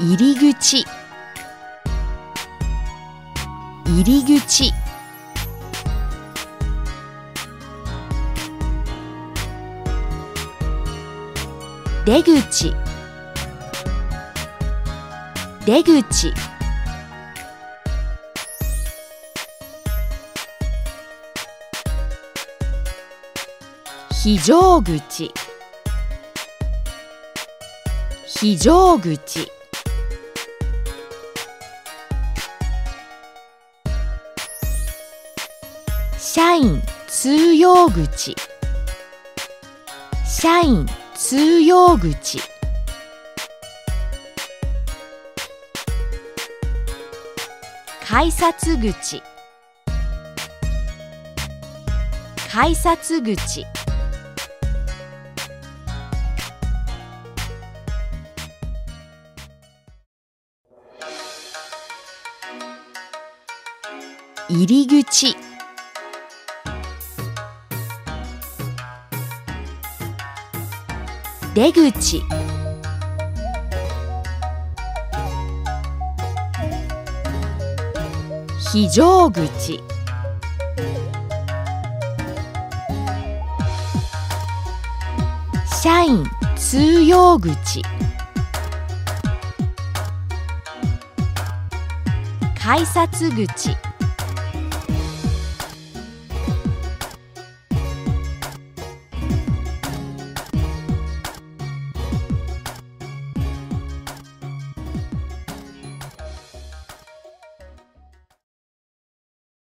入り口。入り口。出口。出口。非常口。非常口。社員通用口。社員通用口。改札口。改札口。入り口。出口。非常口。社員通用口。改札口。